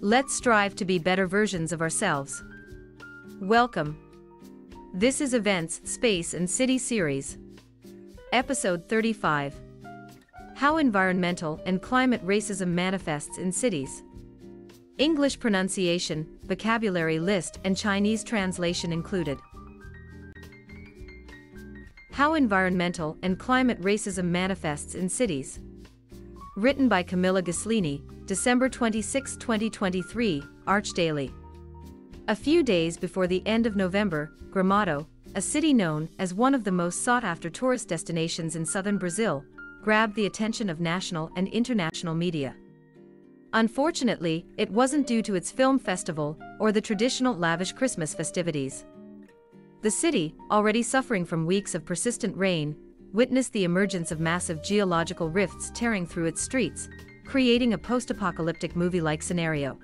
Let's strive to be better versions of ourselves. Welcome. This is Events, Space and City Series. Episode 35. How Environmental and Climate Racism Manifests in Cities. English pronunciation, vocabulary list and Chinese translation included. How Environmental and Climate Racism Manifests in Cities. Written by Camilla Ghisleni, December 26, 2023, Arch Daily. A few days before the end of November, Gramado, a city known as one of the most sought-after tourist destinations in southern Brazil, grabbed the attention of national and international media. Unfortunately, it wasn't due to its film festival or the traditional lavish Christmas festivities. The city, already suffering from weeks of persistent rain, witnessed the emergence of massive geological rifts tearing through its streets, creating a post-apocalyptic movie-like scenario.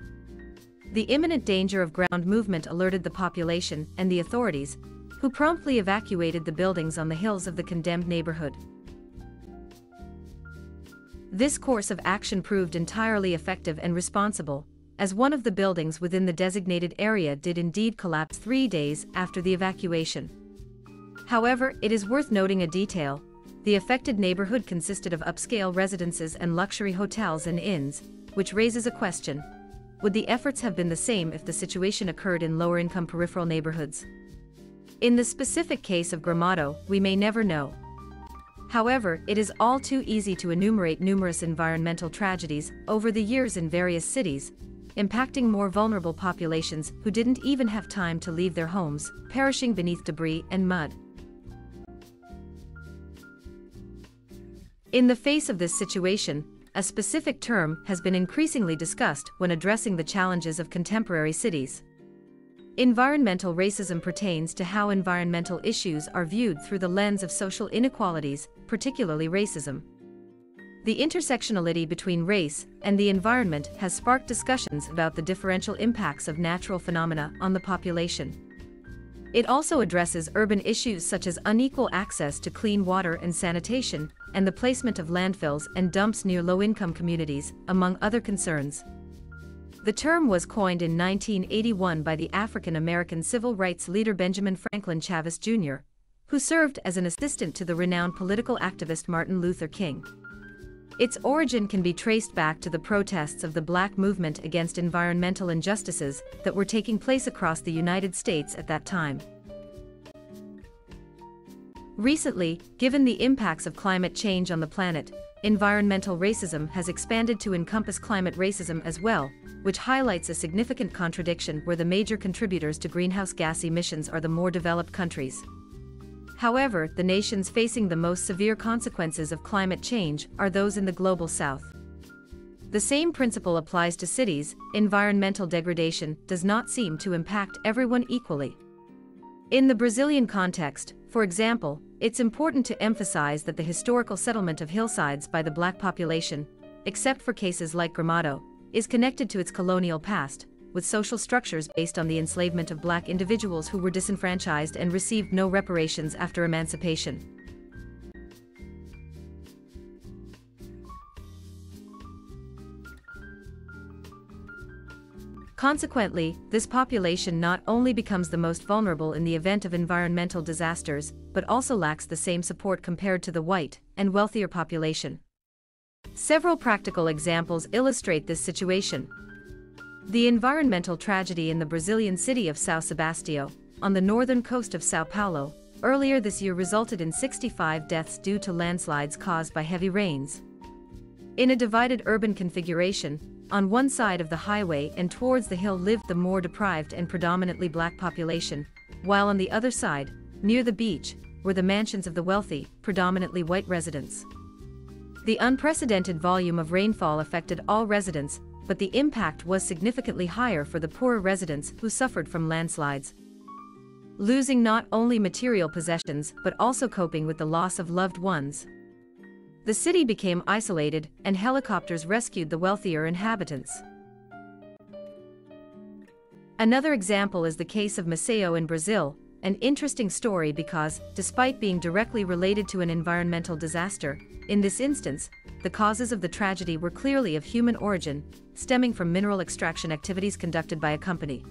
The imminent danger of ground movement alerted the population and the authorities, who promptly evacuated the buildings on the hills of the condemned neighborhood. This course of action proved entirely effective and responsible, as one of the buildings within the designated area did indeed collapse three days after the evacuation. However, it is worth noting a detail. The affected neighborhood consisted of upscale residences and luxury hotels and inns, which raises a question. Would the efforts have been the same if the situation occurred in lower-income peripheral neighborhoods? In the specific case of Gramado, we may never know. However, it is all too easy to enumerate numerous environmental tragedies over the years in various cities, impacting more vulnerable populations who didn't even have time to leave their homes, perishing beneath debris and mud. In the face of this situation, a specific term has been increasingly discussed when addressing the challenges of contemporary cities. Environmental racism pertains to how environmental issues are viewed through the lens of social inequalities, particularly racism. The intersectionality between race and the environment has sparked discussions about the differential impacts of natural phenomena on the population. It also addresses urban issues such as unequal access to clean water and sanitation, and the placement of landfills and dumps near low-income communities, among other concerns. The term was coined in 1981 by the African-American civil rights leader Benjamin Franklin Chavis Jr., who served as an assistant to the renowned political activist Martin Luther King. Its origin can be traced back to the protests of the black movement against environmental injustices that were taking place across the United States at that time. Recently, given the impacts of climate change on the planet, environmental racism has expanded to encompass climate racism as well, which highlights a significant contradiction where the major contributors to greenhouse gas emissions are the more developed countries. However, the nations facing the most severe consequences of climate change are those in the global south. The same principle applies to cities, environmental degradation does not seem to impact everyone equally. In the Brazilian context, for example, it's important to emphasize that the historical settlement of hillsides by the black population, except for cases like Gramado, is connected to its colonial past, with social structures based on the enslavement of black individuals who were disenfranchised and received no reparations after emancipation. Consequently, this population not only becomes the most vulnerable in the event of environmental disasters, but also lacks the same support compared to the white and wealthier population. Several practical examples illustrate this situation. The environmental tragedy in the Brazilian city of São Sebastião, on the northern coast of Sao Paulo, earlier this year resulted in 65 deaths due to landslides caused by heavy rains. In a divided urban configuration, on one side of the highway and towards the hill lived the more deprived and predominantly black population, while on the other side, near the beach, were the mansions of the wealthy, predominantly white residents. The unprecedented volume of rainfall affected all residents, but the impact was significantly higher for the poorer residents who suffered from landslides. Losing not only material possessions but also coping with the loss of loved ones. The city became isolated and helicopters rescued the wealthier inhabitants. Another example is the case of Maceió in Brazil, an interesting story because, despite being directly related to an environmental disaster, in this instance, the causes of the tragedy were clearly of human origin, stemming from mineral extraction activities conducted by a company.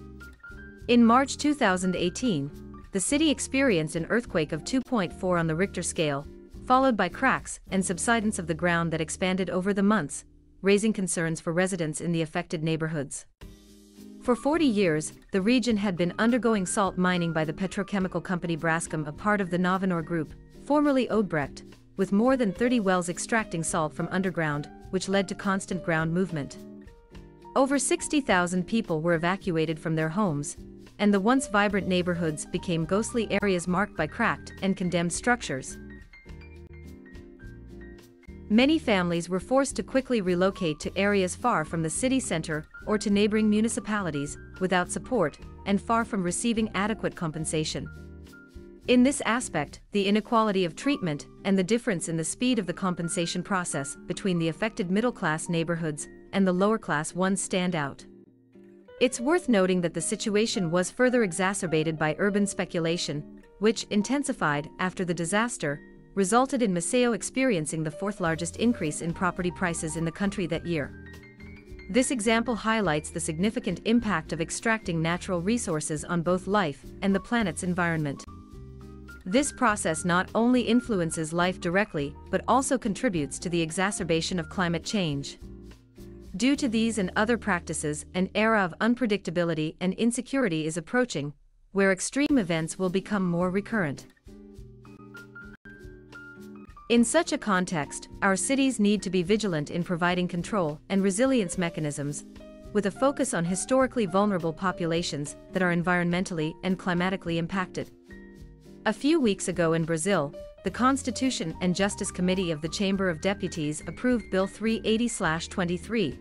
In March 2018, the city experienced an earthquake of 2.4 on the Richter scale, followed by cracks and subsidence of the ground that expanded over the months, raising concerns for residents in the affected neighborhoods. For 40 years, the region had been undergoing salt mining by the petrochemical company Braskem a part of the Novonor Group, formerly Odebrecht, with more than 30 wells extracting salt from underground, which led to constant ground movement. Over 60,000 people were evacuated from their homes, and the once vibrant neighborhoods became ghostly areas marked by cracked and condemned structures. Many families were forced to quickly relocate to areas far from the city center or to neighboring municipalities, without support, and far from receiving adequate compensation. In this aspect, the inequality of treatment and the difference in the speed of the compensation process between the affected middle-class neighborhoods and the lower-class ones stand out. It's worth noting that the situation was further exacerbated by urban speculation, which intensified after the disaster, resulted in Maceió experiencing the fourth largest increase in property prices in the country that year. This example highlights the significant impact of extracting natural resources on both life and the planet's environment. This process not only influences life directly but also contributes to the exacerbation of climate change. Due to these and other practices, an era of unpredictability and insecurity is approaching, where extreme events will become more recurrent. In such a context, our cities need to be vigilant in providing control and resilience mechanisms, with a focus on historically vulnerable populations that are environmentally and climatically impacted. A few weeks ago in Brazil, the Constitution and Justice Committee of the Chamber of Deputies approved Bill 380-23.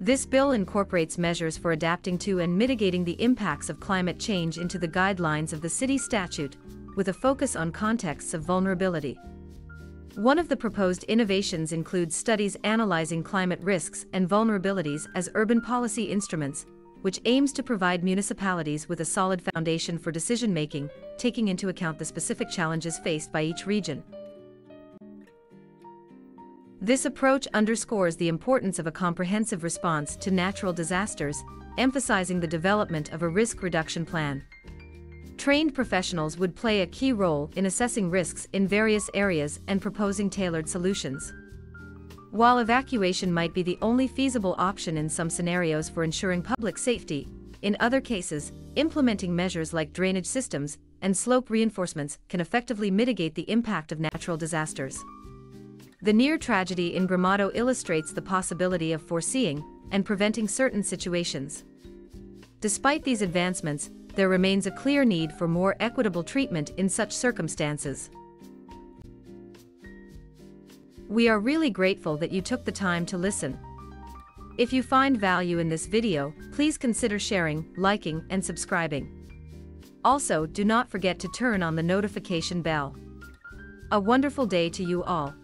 This bill incorporates measures for adapting to and mitigating the impacts of climate change into the guidelines of the city statute, with a focus on contexts of vulnerability. One of the proposed innovations includes studies analyzing climate risks and vulnerabilities as urban policy instruments, which aims to provide municipalities with a solid foundation for decision-making, taking into account the specific challenges faced by each region. This approach underscores the importance of a comprehensive response to natural disasters, emphasizing the development of a risk reduction plan. Trained professionals would play a key role in assessing risks in various areas and proposing tailored solutions. While evacuation might be the only feasible option in some scenarios for ensuring public safety, in other cases, implementing measures like drainage systems and slope reinforcements can effectively mitigate the impact of natural disasters. The near tragedy in Gramado illustrates the possibility of foreseeing and preventing certain situations. Despite these advancements, there remains a clear need for more equitable treatment in such circumstances. We are really grateful that you took the time to listen. If you find value in this video, please consider sharing, liking, and subscribing. Also, do not forget to turn on the notification bell. A wonderful day to you all.